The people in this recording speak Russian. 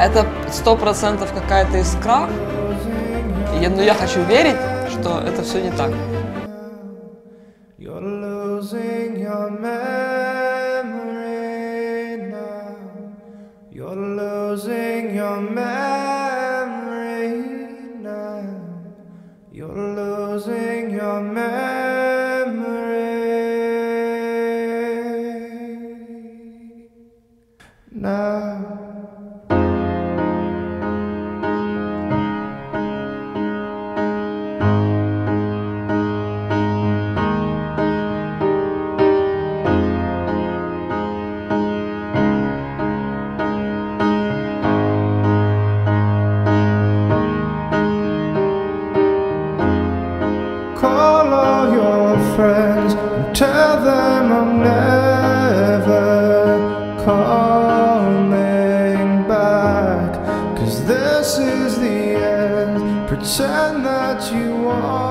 Это сто процентов какая-то искра. И, но я хочу верить, что это все не так. Now. Friends and tell them I'm never coming back. Cause this is the end. Pretend that you want.